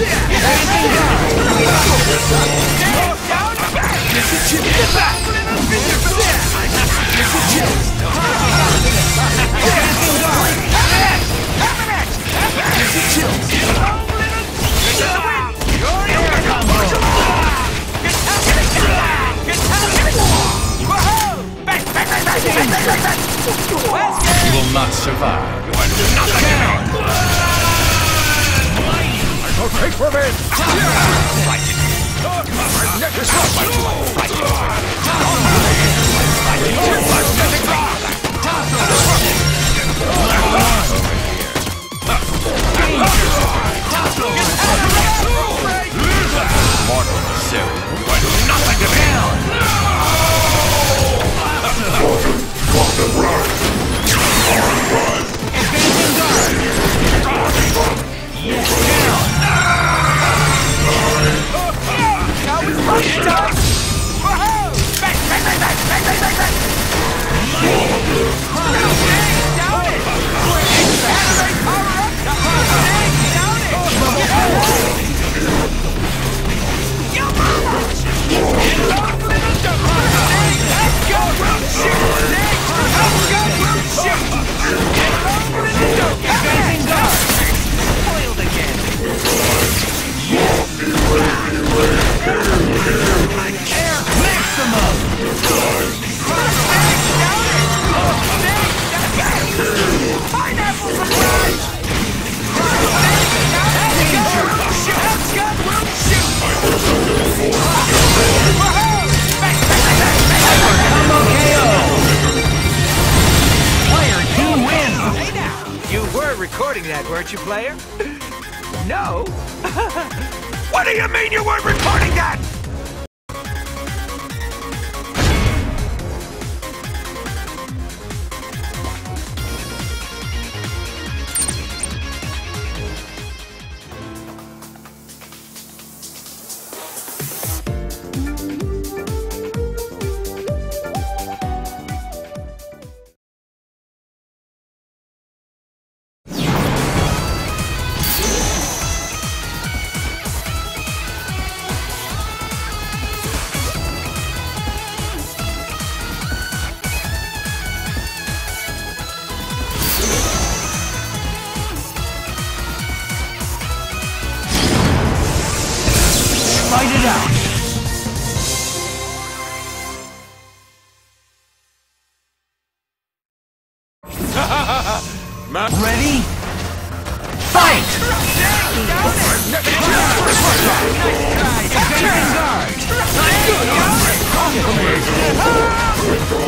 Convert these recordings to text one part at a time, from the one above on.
You will not survive. You are nothing down. Shall take revenge. Fight Player It's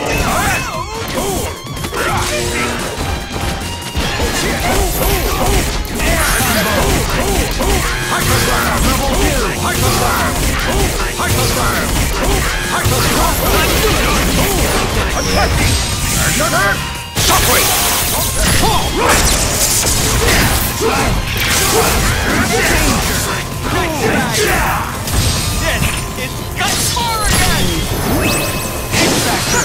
Keep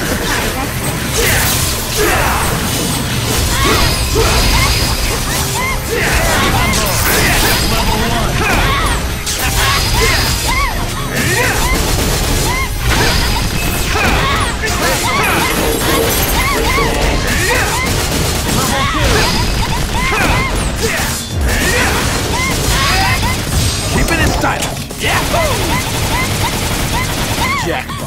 it in style! Jackpot.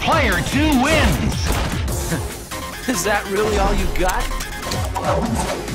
Player two wins. Is that really all you got?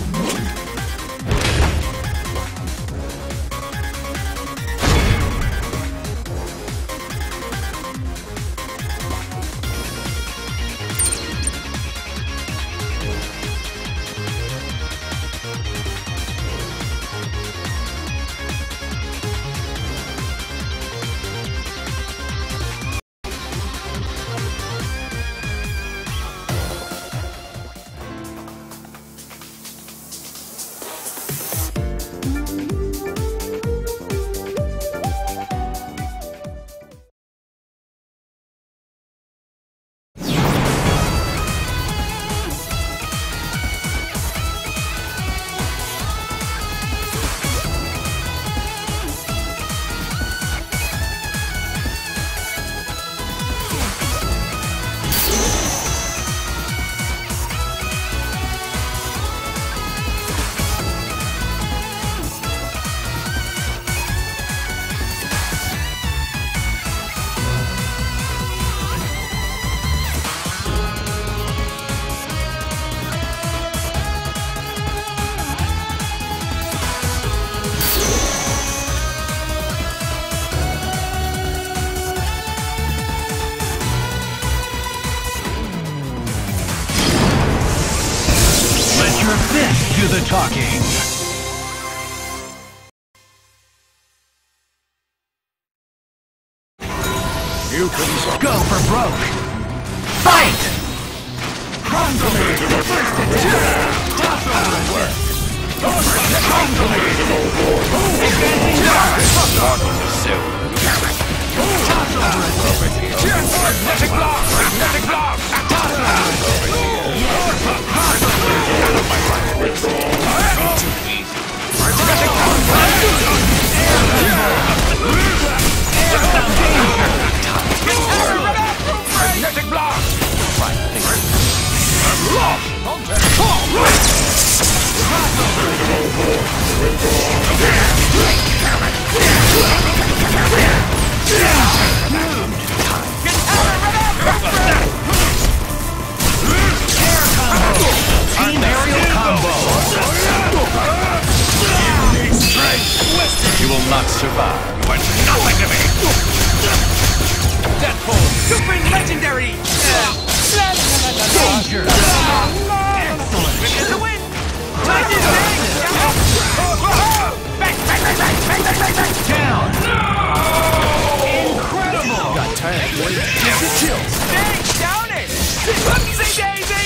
You will not survive. You are nothing to me. Deadpool! Super legendary! Danger. Excellent. It's a win! Back, back, back, back, back, back, back! Down. Incredible. Got tired. Gives you chills. Dang, down it! Whoopsie daisy!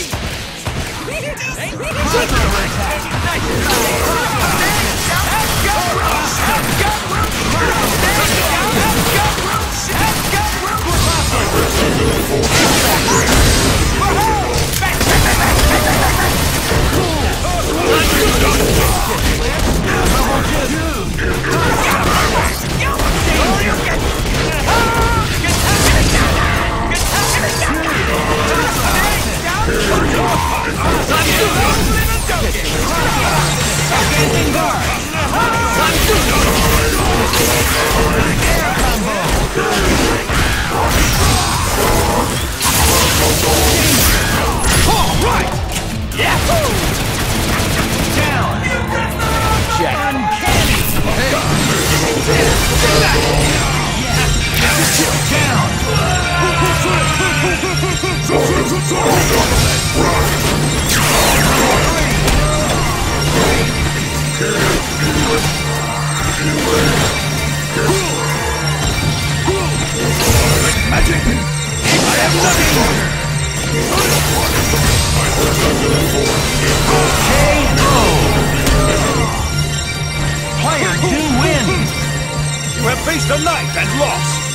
Go! All right! Yahoo! Knight and lost!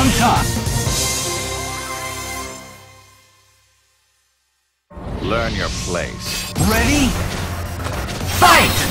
On top? Learn your place. Ready? Fight!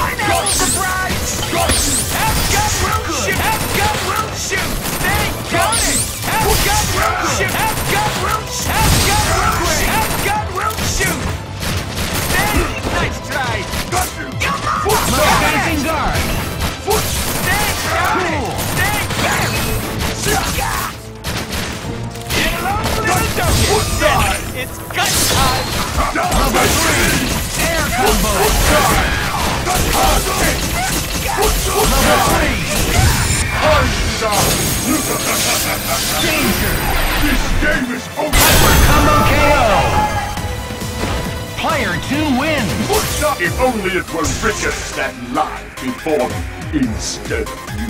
what? Down! Advancing guard! Great! Bow before peace! Footstart! Footstart! Advancing guard! Stay. Stay. Stay. Bam. Yellow. Gun down. It's gut time! Number three! Air combo! Level 3! Combo KO! Player 2 wins! If only it were riches that lie before me instead of you.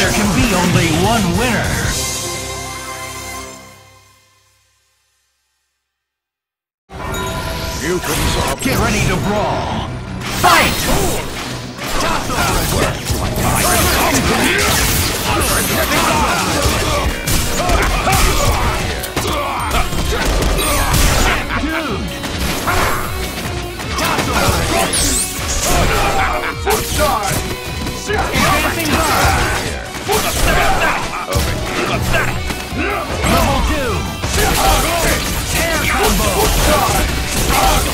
There can be only one winner! Are Get ready to brawl! Fight!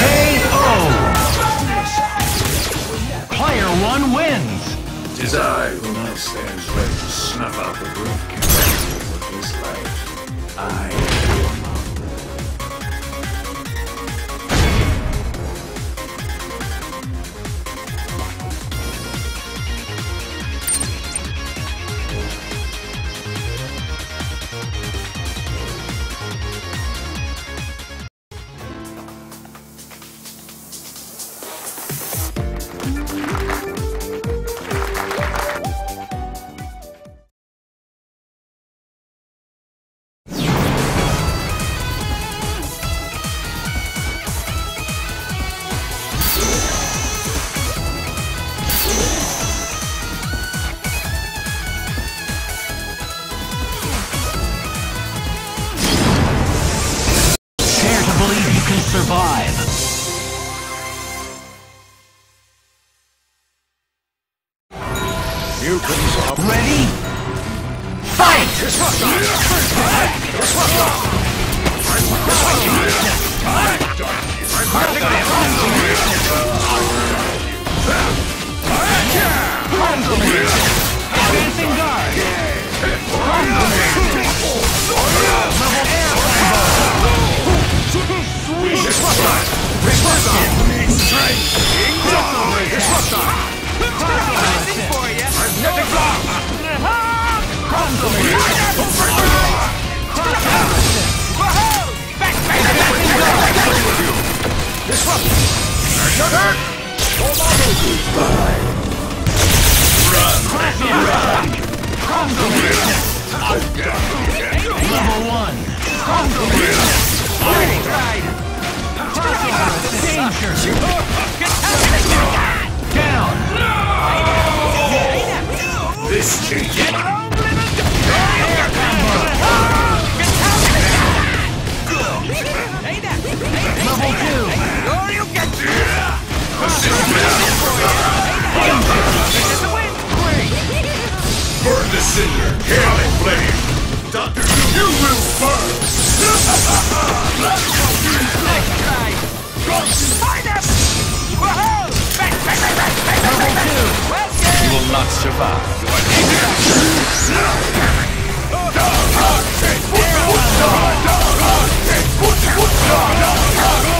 KO. Player one wins. I who now stands ready to snuff out the brief of this life. I Level two. Or you get Burn the cinder! Chaotic blade! Doctor you will burn! You will not survive. Speed? How is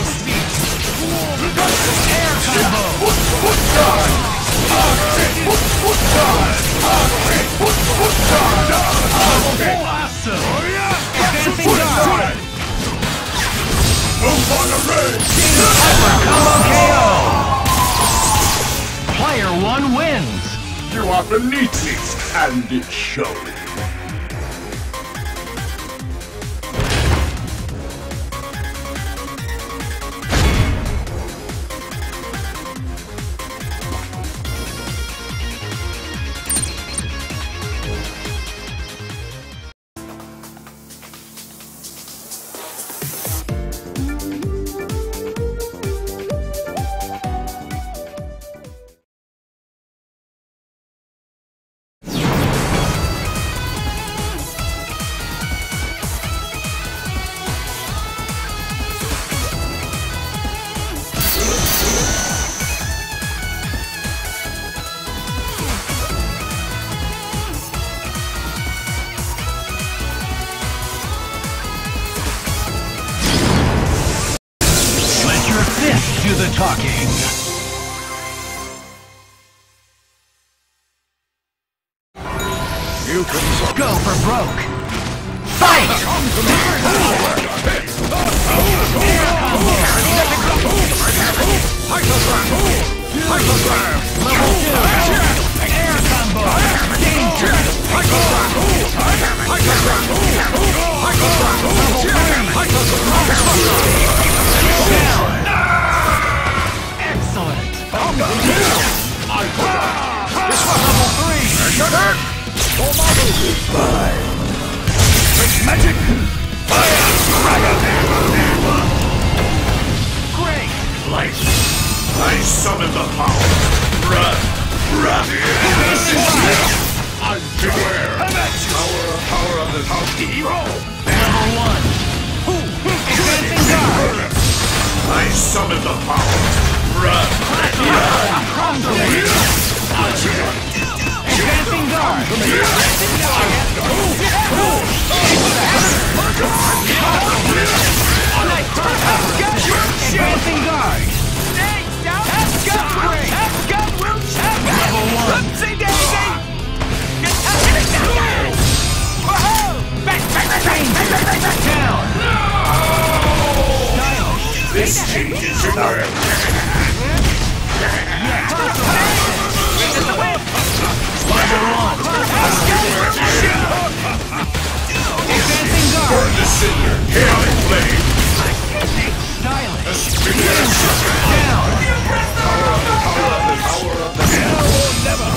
Your speed? Air combo. Awesome. Guard. Combo. Player one wins. You are beneath me, and it shows.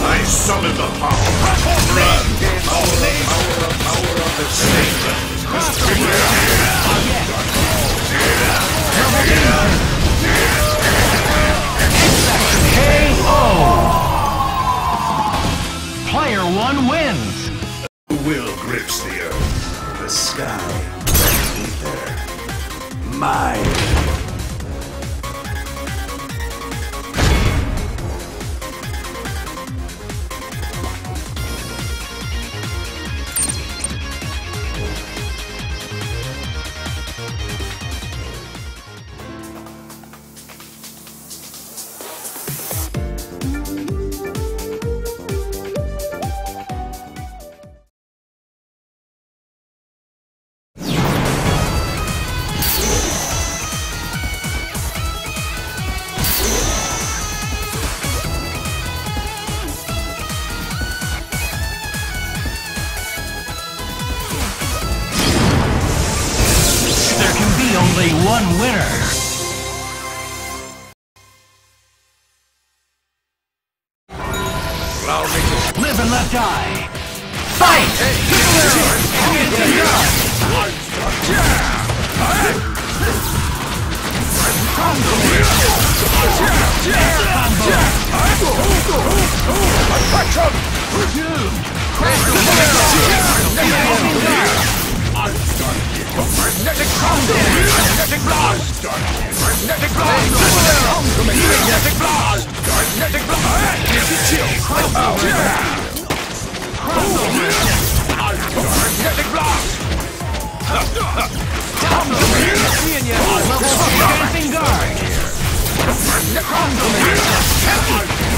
I summon the power. Run. Snake. Player one wins. Will grips the earth, the sky, the ether. Mine. Magnetic combo! Magnetic blast! Magnetic blast! Magnetic blast! Magnetic blast! Magnetic blast! Advancing guard. Mortal sin, but nothing to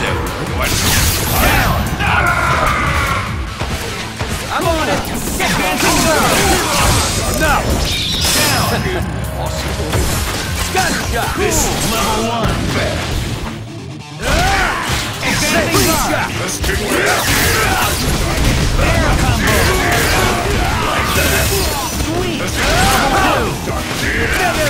blast! Sin, but I'm on it. Advancing guard. now! This level one. Advancing guard. Let's kick it. Air combo. Sweet. Level two.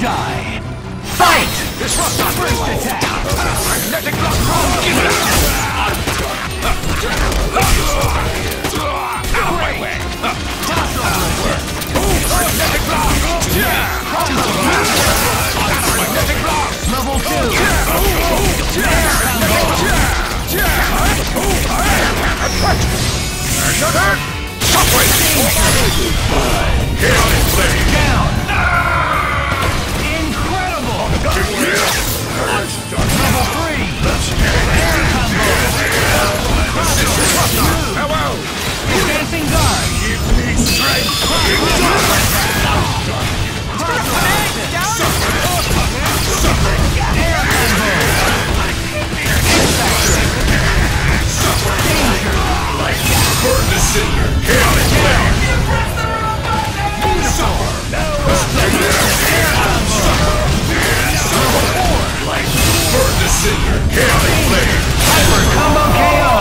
die! Fight! First attack! Magnetic block! Give it up! My way! Magnetic block! Magnetic block! Level two! Shockwave! Chaotic blade! Down! Burn the cinder! Chaotic blade! Burn Chaotic! Hyper combo KO!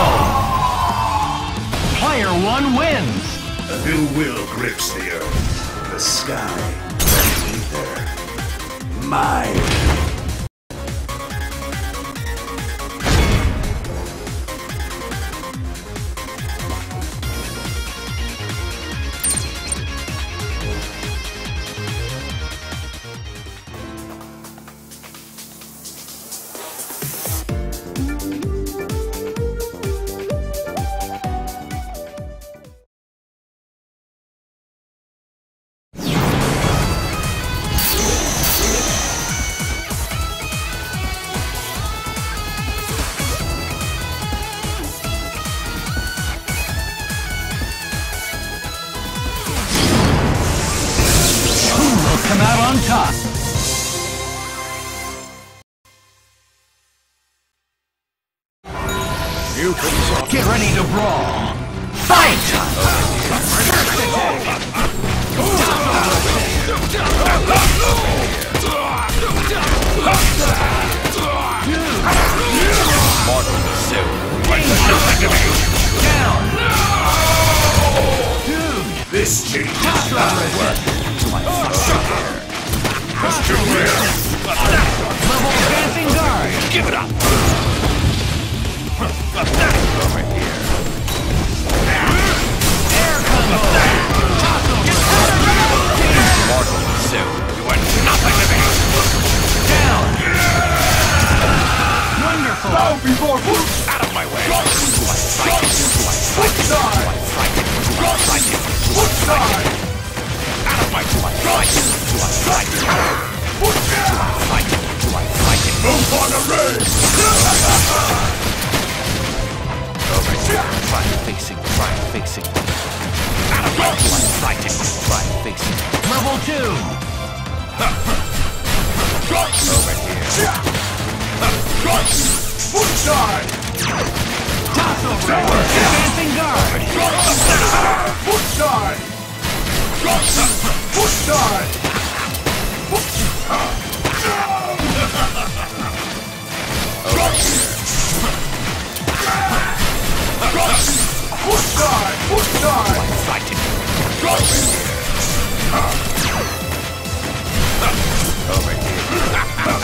Player one wins! A will grips the earth, the sky, ether. Mine. Toss over! Advancing guard! Footside! Footside! Footside! Footside! Fight it. Over here.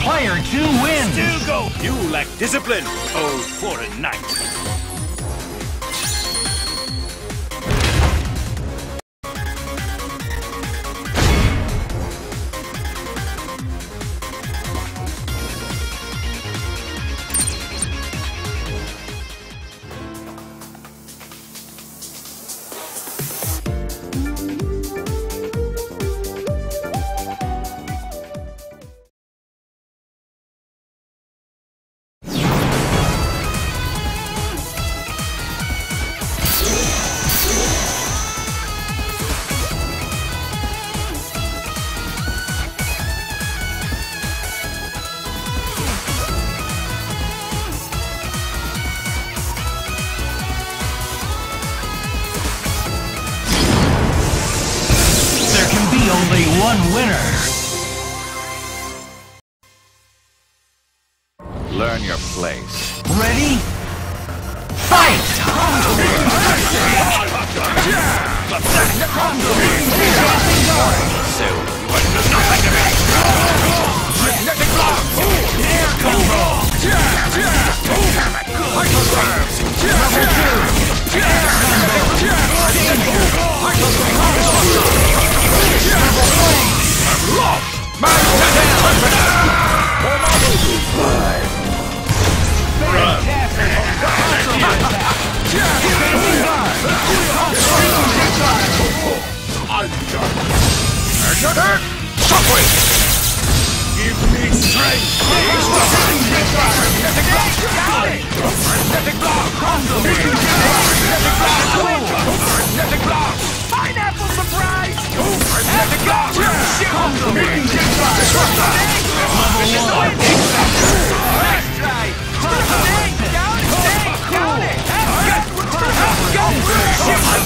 Player two wins. Still go! You lack discipline! Oh, for a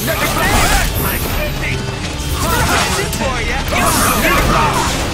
Magnetic for ya!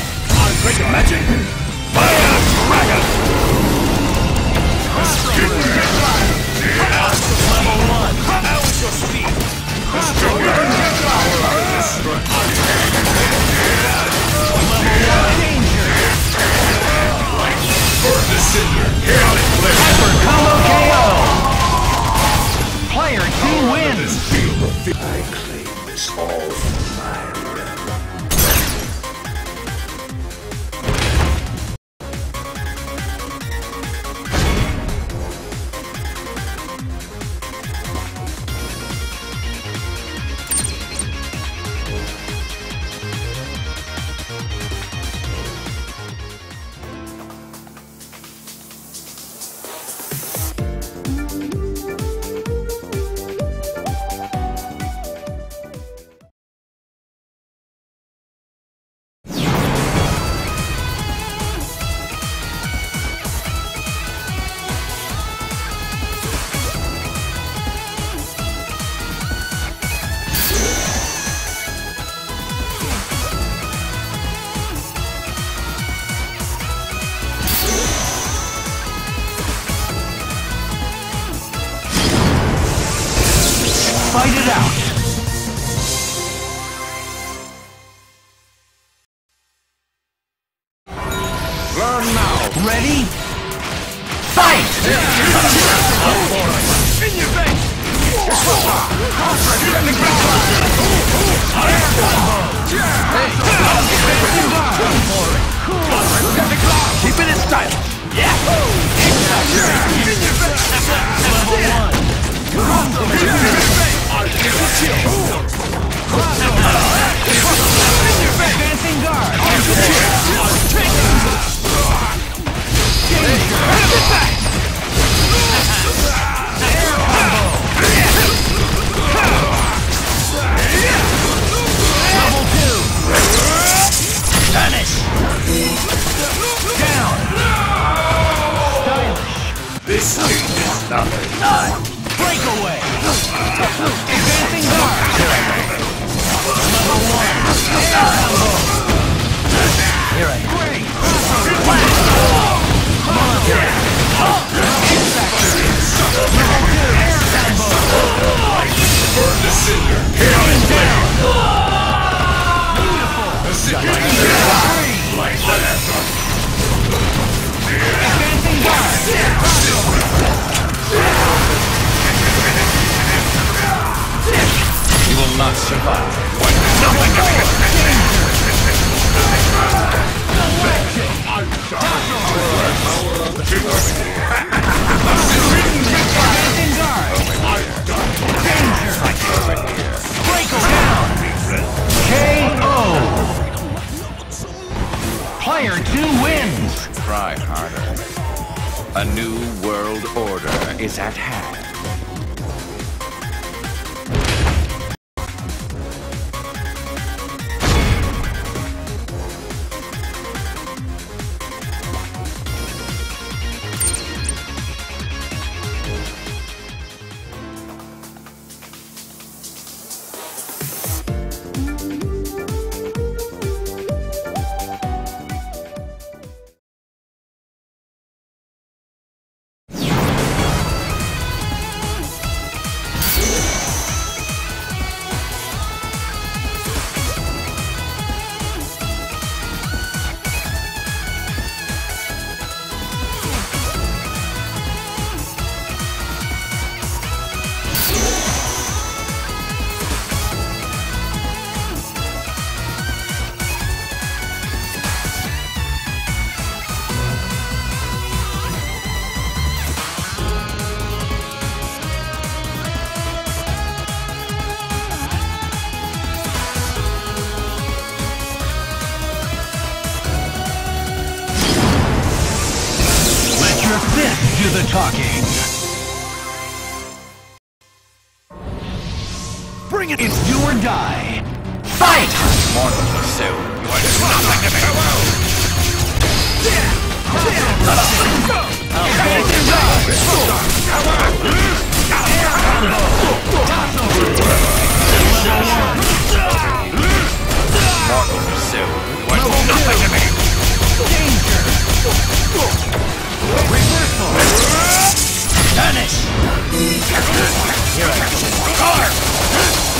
I'll break magic! Fire dragon! Level one. How's your speed? Danger! Burn the city. Chaotic blade. Hyper combo KO! Player two wins! This field of vi- I claim this all for my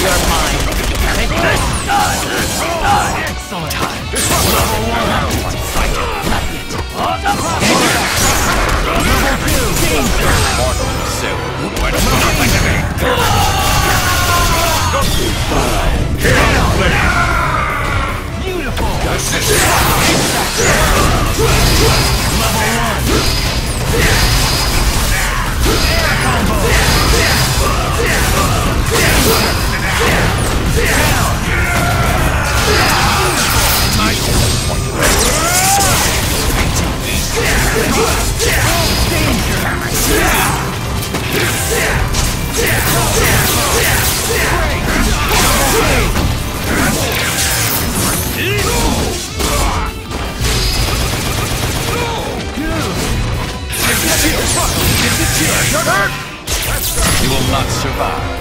You're. Take this! Excellent! Time. Level one! Level two! Danger! Mortal suit! What is nothing to? Beautiful! Level one! Air combo! You will not survive.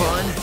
fun?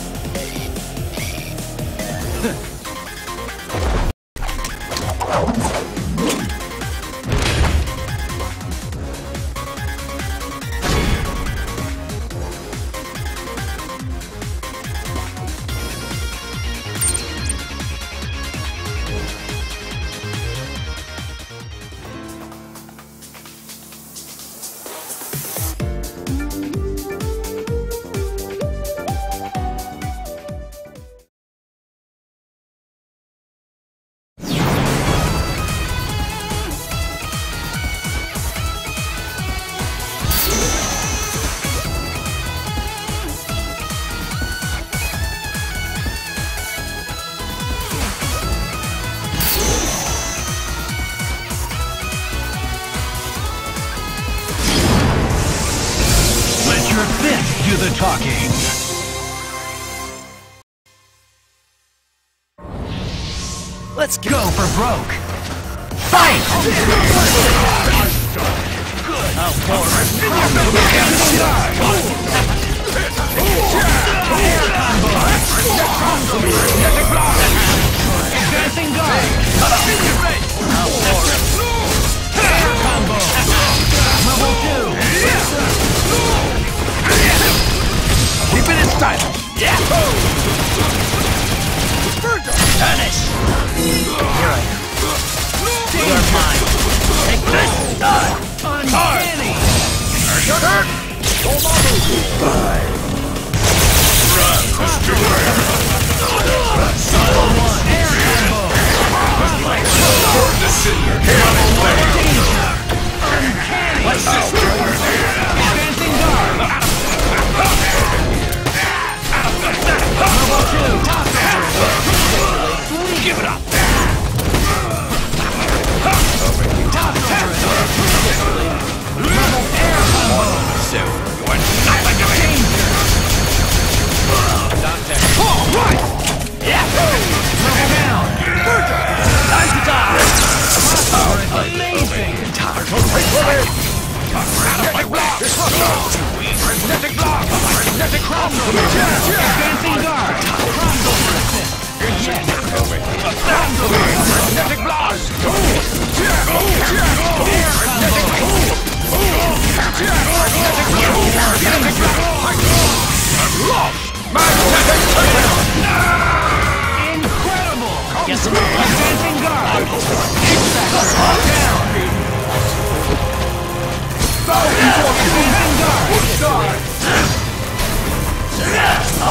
throw.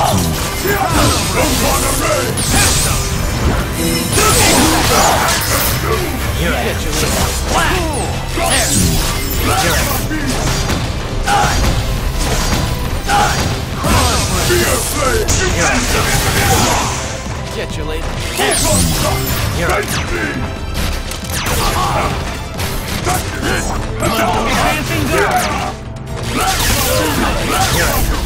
You're at it. There. You're Get your lady. Here! Here! Advancing guard! Here!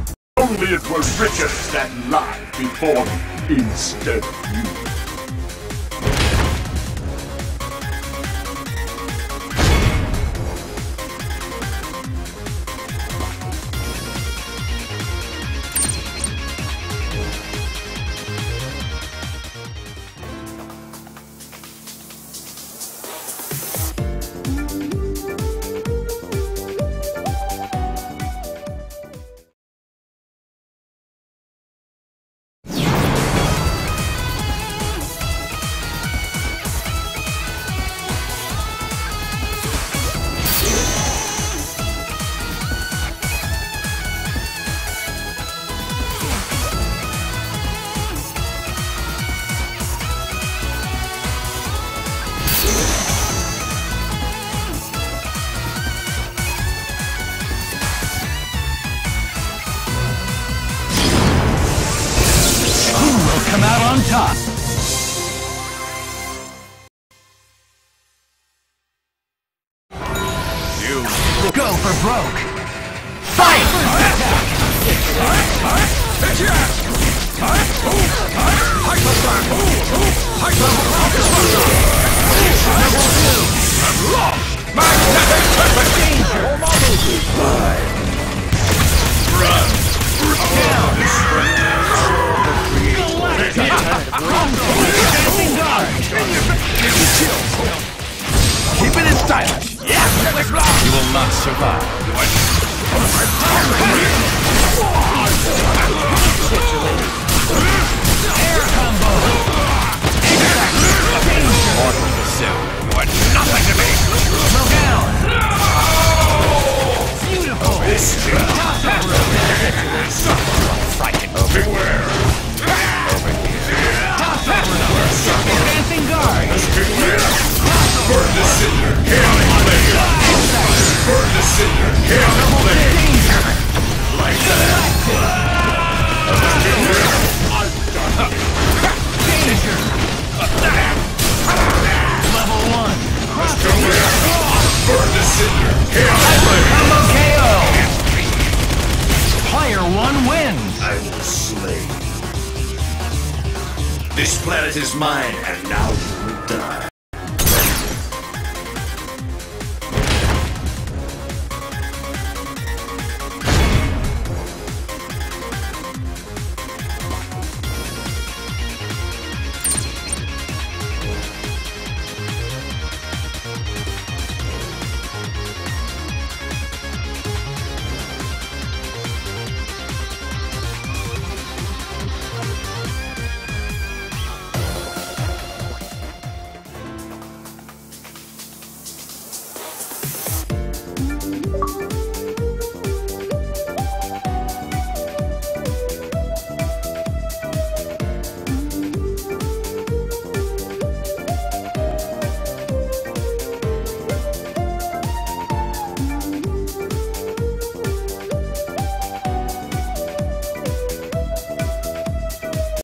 Only it was riches that lie before me instead of you.